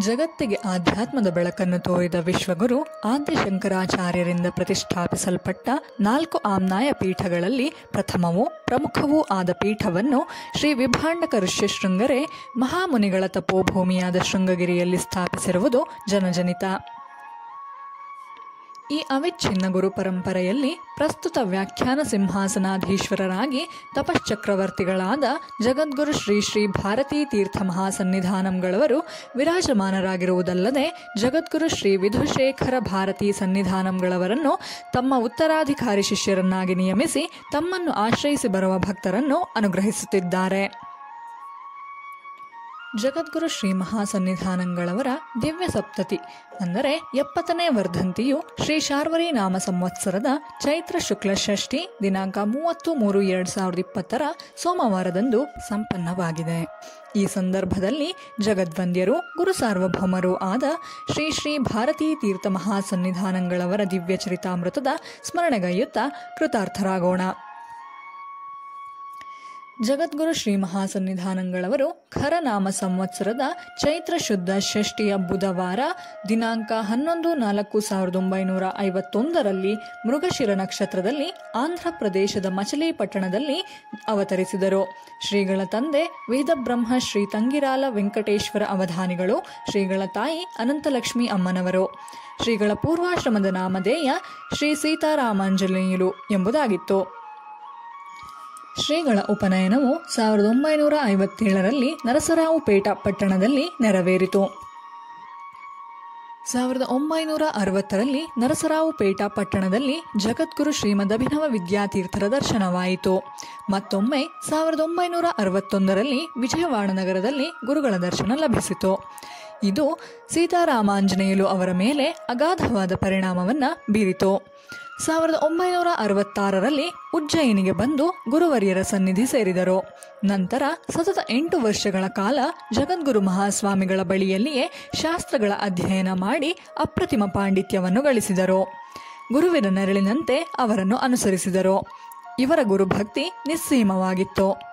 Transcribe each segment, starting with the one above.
ಜಗತ್ತಿಗೆ ಆಧ್ಯಾತ್ಮದ ಬೆಳಕನ್ನು ತೋರಿದ ವಿಶ್ವಗುರು ಆದ್ಯಶಂಕರಾಚಾರ್ಯರಿಂದ ಪ್ರತಿಷ್ಠಾಪಿಸಲ್ಪಟ್ಟ ನಾಲ್ಕು ಆಮ್ನಾಯ ಪೀಠಗಳಲ್ಲಿ ಪ್ರಥಮವೂ ಪ್ರಮುಖವೂ ಆದ ಪೀಠವನ್ನು ಶ್ರೀ ವಿಭಾಂಡಕ ಋಷ್ಯಶೃಂಗರೇ ಮಹಾಮುನಿಗಳ ತಪೋಭೂಮಿಯಾದ ಶೃಂಗಗಿರಿಯಲ್ಲಿ ಸ್ಥಾಪಿಸಿರುವುದು ಜನಜನಿತ. ಈ ಅವಿಚ್ಛಿನ್ನ ಗುರು ಪರಂಪರೆಯಲ್ಲಿ ಪ್ರಸ್ತುತ ವ್ಯಾಖ್ಯಾನ ಸಿಂಹಾಸನಾಧೀಶ್ವರರಾಗಿ ತಪಶ್ಚಕ್ರವರ್ತಿಗಳಾದ ಜಗದ್ಗುರು ಶ್ರೀ ಶ್ರೀ ಭಾರತೀ ತೀರ್ಥ ಮಹಾಸನ್ನಿಧಾನಂಗಳವರು ವಿರಾಜಮಾನರಾಗಿರುವುದಲ್ಲದೆ ಜಗದ್ಗುರು ಶ್ರೀ ವಿಧುಶೇಖರ ಭಾರತೀ ಸನ್ನಿಧಾನಂಗಳವರನ್ನು ತಮ್ಮ ಉತ್ತರಾಧಿಕಾರಿ ಶಿಷ್ಯರನ್ನಾಗಿ ನಿಯಮಿಸಿ ತಮ್ಮನ್ನು ಆಶ್ರಯಿಸಿ ಬರುವ ಭಕ್ತರನ್ನು ಅನುಗ್ರಹಿಸುತ್ತಿದ್ದಾರೆ. ಜಗದ್ಗುರು ಶ್ರೀ ಮಹಾಸನ್ನಿಧಾನಂಗಳವರ ದಿವ್ಯ ಸಪ್ತತಿ, ಅಂದರೆ ಎಪ್ಪತ್ತನೇ ವರ್ಧಂತಿಯು ಶ್ರೀ ಶಾರ್ವರಿ ನಾಮ ಸಂವತ್ಸರದ ಚೈತ್ರ ಶುಕ್ಲ ಷಷ್ಠಿ ದಿನಾಂಕ ಮೂವತ್ತು ಮೂರು ಎರಡು ಸಾವಿರದ ಇಪ್ಪತ್ತರ ಸೋಮವಾರದಂದು ಸಂಪನ್ನವಾಗಿದೆ. ಈ ಸಂದರ್ಭದಲ್ಲಿ ಜಗದ್ವಂದ್ಯರು, ಗುರು ಸಾರ್ವಭೌಮರೂ ಆದ ಶ್ರೀ ಶ್ರೀ ಭಾರತೀ ತೀರ್ಥ ಮಹಾಸನ್ನಿಧಾನಂಗಳವರ ದಿವ್ಯ ಚರಿತಾಮೃತದ ಸ್ಮರಣೆಗೈಯುತ್ತಾ ಕೃತಾರ್ಥರಾಗೋಣ. ಜಗದ್ಗುರು ಶ್ರೀ ಮಹಾಸನ್ನಿಧಾನಂಗಳವರು ಖರನಾಮ ಸಂವತ್ಸರದ ಚೈತ್ರ ಶುದ್ಧ ಷಷ್ಠಿಯ ಬುಧವಾರ, ದಿನಾಂಕ ಹನ್ನೊಂದು ನಾಲ್ಕು ಸಾವಿರದ ಒಂಬೈನೂರ ಐವತ್ತೊಂದರಲ್ಲಿ ಮೃಗಶಿರ ನಕ್ಷತ್ರದಲ್ಲಿ ಆಂಧ್ರ ಪ್ರದೇಶದ ಮಚಲಿಪಟ್ಟಣದಲ್ಲಿ ಅವತರಿಸಿದರು. ಶ್ರೀಗಳ ತಂದೆ ವೇದಬ್ರಹ್ಮ ಶ್ರೀ ತಂಗಿರಾಲ ವೆಂಕಟೇಶ್ವರ ಅವಧಾನಿಗಳು ಶ್ರೀಗಳ ತಾಯಿ ಅನಂತಲಕ್ಷ್ಮಿ ಅಮ್ಮನವರು. ಶ್ರೀಗಳ ಪೂರ್ವಾಶ್ರಮದ ನಾಮಧೇಯ ಶ್ರೀ ಸೀತಾರಾಮಾಂಜನೇಯರು ಎಂಬುದಾಗಿತ್ತು. ಶ್ರೀಗಳ ಉಪನಯನವು ಸಾವಿರದ ಒಂಬೈನೂರ ಐವತ್ತೇಳರಲ್ಲಿ ನರಸರಾವುಪೇಟ ಪಟ್ಟಣದಲ್ಲಿ ನೆರವೇರಿತು. ಸಾವಿರದ ಒಂಬೈನೂರ ಅರವತ್ತರಲ್ಲಿ ನರಸರಾವುಪೇಟ ಪಟ್ಟಣದಲ್ಲಿ ಜಗದ್ಗುರು ಶ್ರೀಮದ್ ಅಭಿನವ ವಿದ್ಯಾತೀರ್ಥರ ದರ್ಶನವಾಯಿತು. ಮತ್ತೊಮ್ಮೆ ಸಾವಿರದ ಒಂಬೈನೂರ ಅರವತ್ತೊಂದರಲ್ಲಿ ವಿಜಯವಾಡ ನಗರದಲ್ಲಿ ಗುರುಗಳ ದರ್ಶನ ಲಭಿಸಿತು. ಇದು ಸೀತಾರಾಮಾಂಜನೇಯುಲು ಅವರ ಮೇಲೆ ಅಗಾಧವಾದ ಪರಿಣಾಮವನ್ನು ಬೀರಿತು. ಸಾವಿರದ ಒಂಬೈನೂರ ಅರವತ್ತಾರರಲ್ಲಿ ಉಜ್ಜಯಿನಿಗೆ ಬಂದು ಗುರುವರಿಯರ ಸನ್ನಿಧಿ ಸೇರಿದರು. ನಂತರ ಸತತ ಎಂಟು ವರ್ಷಗಳ ಕಾಲ ಜಗದ್ಗುರು ಮಹಾಸ್ವಾಮಿಗಳ ಬಳಿಯಲ್ಲಿಯೇ ಶಾಸ್ತ್ರಗಳ ಅಧ್ಯಯನ ಮಾಡಿ ಅಪ್ರತಿಮ ಪಾಂಡಿತ್ಯವನ್ನು ಗಳಿಸಿದರು. ಗುರುವಿನ ನೆರಳಿನಂತೆ ಅವರನ್ನು ಅನುಸರಿಸಿದರು. ಇವರ ಗುರುಭಕ್ತಿ ನಿಸ್ಸೀಮವಾಗಿತ್ತು.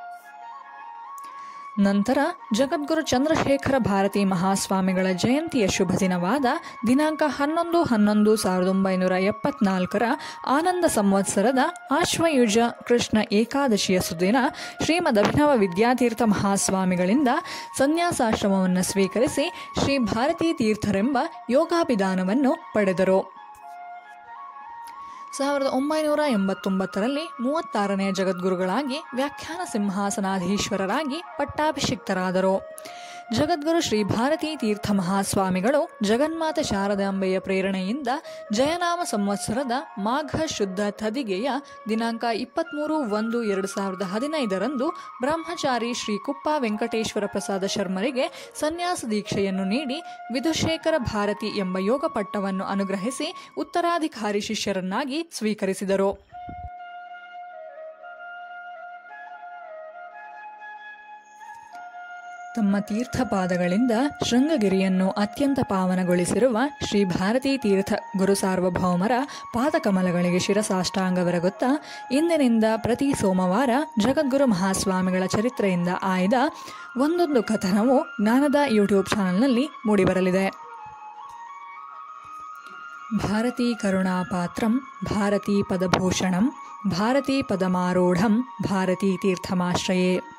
ನಂತರ ಜಗದ್ಗುರು ಚಂದ್ರಶೇಖರ ಭಾರತಿ ಮಹಾಸ್ವಾಮಿಗಳ ಜಯಂತಿಯ ಶುಭ ದಿನವಾದ ದಿನಾಂಕ ಹನ್ನೊಂದು ಹನ್ನೊಂದು ಸಾವಿರದ ಒಂಬೈನೂರ ಎಪ್ಪತ್ನಾಲ್ಕರ ಆನಂದ ಸಂವತ್ಸರದ ಆಶ್ವಯುಜ ಕೃಷ್ಣ ಏಕಾದಶಿಯ ಸುದಿನ ಶ್ರೀಮದ್ ಅಭಿನವ ವಿದ್ಯಾತೀರ್ಥ ಮಹಾಸ್ವಾಮಿಗಳಿಂದ ಸನ್ಯಾಸಾಶ್ರಮವನ್ನು ಸ್ವೀಕರಿಸಿ ಶ್ರೀ ಭಾರತೀ ತೀರ್ಥರೆಂಬ ಯೋಗಾಭಿಧಾನವನ್ನು ಪಡೆದರು. ಸಾವಿರದ ಒಂಬೈನೂರ ಎಂಬತ್ತೊಂಬತ್ತರಲ್ಲಿ ಮೂವತ್ತಾರನೇ ಜಗದ್ಗುರುಗಳಾಗಿ ವ್ಯಾಖ್ಯಾನ ಸಿಂಹಾಸನಾಧೀಶ್ವರರಾಗಿ ಪಟ್ಟಾಭಿಷಿಕ್ತರಾದರು. ಜಗದ್ಗುರು ಶ್ರೀ ಭಾರತೀ ತೀರ್ಥ ಮಹಾಸ್ವಾಮಿಗಳು ಜಗನ್ಮಾತ ಶಾರದಾಂಬೆಯ ಪ್ರೇರಣೆಯಿಂದ ಜಯನಾಮ ಸಂವತ್ಸರದ ಮಾಘ ಶುದ್ಧ ತದಿಗೆಯ ದಿನಾಂಕ ಇಪ್ಪತ್ತ್ಮೂರು ಒಂದು ಎರಡು ಸಾವಿರದ ಹದಿನೈದರಂದು ಬ್ರಹ್ಮಚಾರಿ ಶ್ರೀ ಕುಪ್ಪ ವೆಂಕಟೇಶ್ವರ ಪ್ರಸಾದ ಶರ್ಮರಿಗೆ ಸನ್ಯಾಸ ದೀಕ್ಷೆಯನ್ನು ನೀಡಿ ವಿಧುಶೇಖರ ಭಾರತಿ ಎಂಬ ಯೋಗ ಪಟ್ಟವನ್ನು ಅನುಗ್ರಹಿಸಿ ಉತ್ತರಾಧಿಕಾರಿ ಶಿಷ್ಯರನ್ನಾಗಿ ಸ್ವೀಕರಿಸಿದರು. ತಮ್ಮ ತೀರ್ಥಪಾದಗಳಿಂದ ಶೃಂಗಗಿರಿಯನ್ನು ಅತ್ಯಂತ ಪಾವನಗೊಳಿಸಿರುವ ಶ್ರೀ ಭಾರತೀ ತೀರ್ಥ ಗುರು ಸಾರ್ವಭೌಮರ ಪಾದಕಮಲಗಳಿಗೆ ಶಿರಸಾಷ್ಟಾಂಗವೆರಗುತ್ತಾ ಇಂದಿನಿಂದ ಪ್ರತಿ ಸೋಮವಾರ ಜಗದ್ಗುರು ಮಹಾಸ್ವಾಮಿಗಳ ಚರಿತ್ರೆಯಿಂದ ಆಯ್ದ ಒಂದೊಂದು ಕಥನವು ಜ್ಞಾನದ ಯೂಟ್ಯೂಬ್ ಚಾನೆಲ್ನಲ್ಲಿ ಮೂಡಿಬರಲಿದೆ. ಭಾರತೀ ಕರುಣಾಪಾತ್ರಂ, ಭಾರತೀ ಪದಭೂಷಣಂ, ಭಾರತೀ ಪದಮಾರೂಢಂ, ಭಾರತೀ ತೀರ್ಥಮಾಶ್ರಯೇ.